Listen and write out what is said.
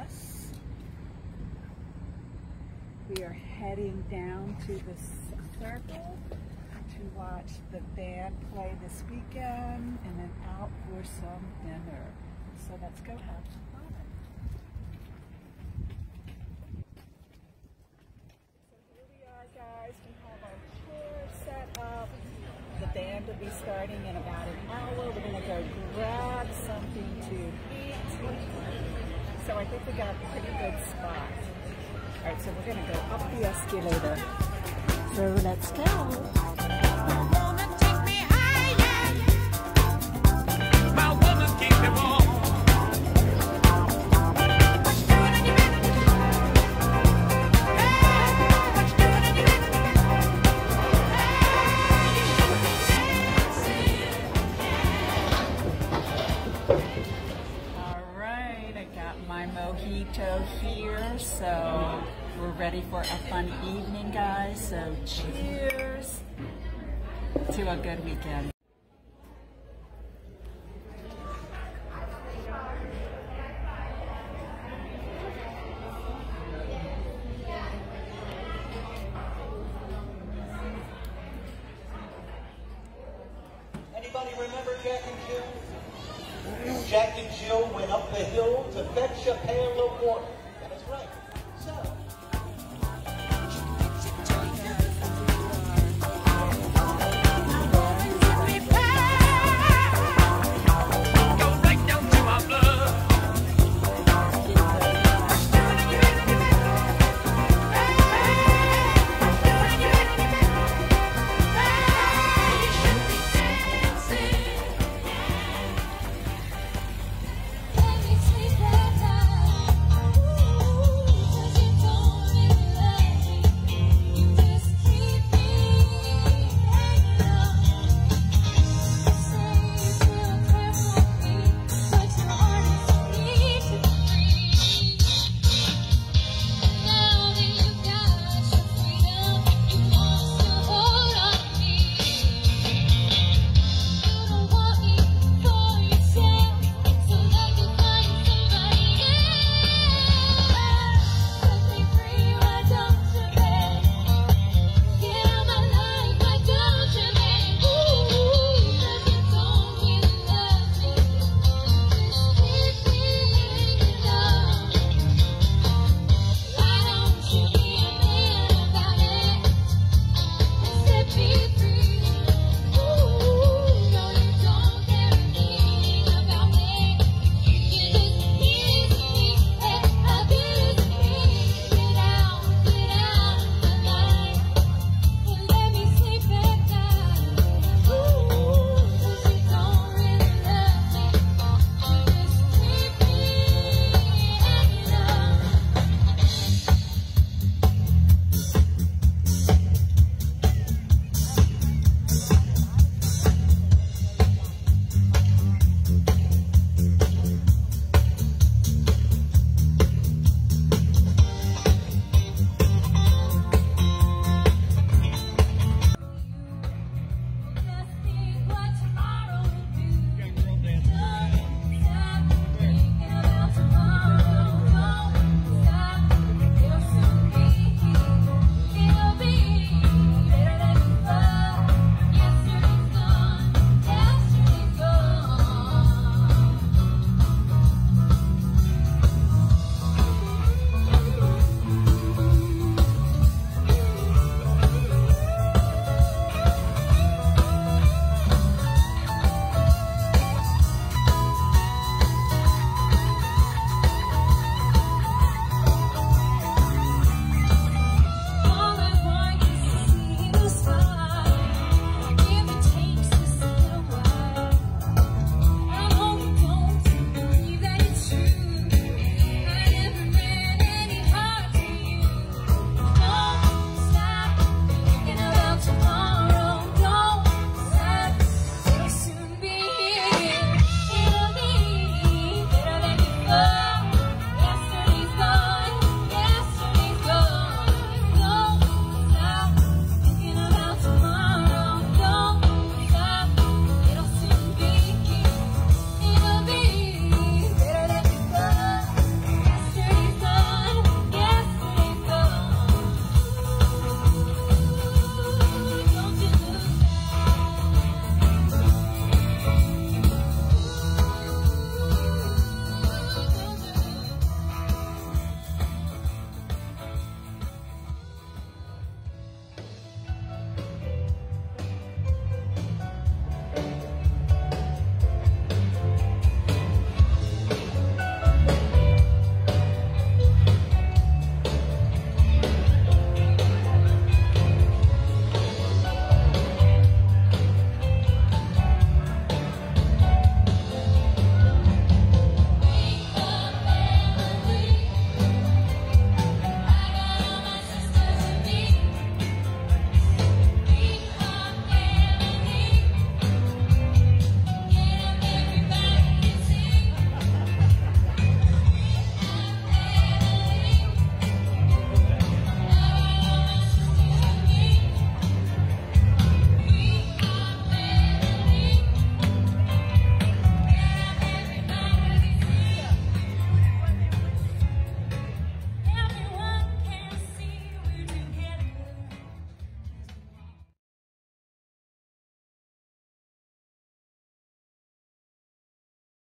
dress? We are heading down to the circle to watch the band play this weekend and then out for some dinner. So let's go have some fun. So here we are guys, we have our chairs set up. The band will be starting in about an hour. We're gonna go grab So I think we got a pretty good spot. All right, so we're gonna go up the escalator. So let's go. Mojito here, so we're ready for a fun evening, guys. So cheers to a good weekend. Anybody remember Jack and Jill? Jack and Jill went up the hill to fetch a pail of water.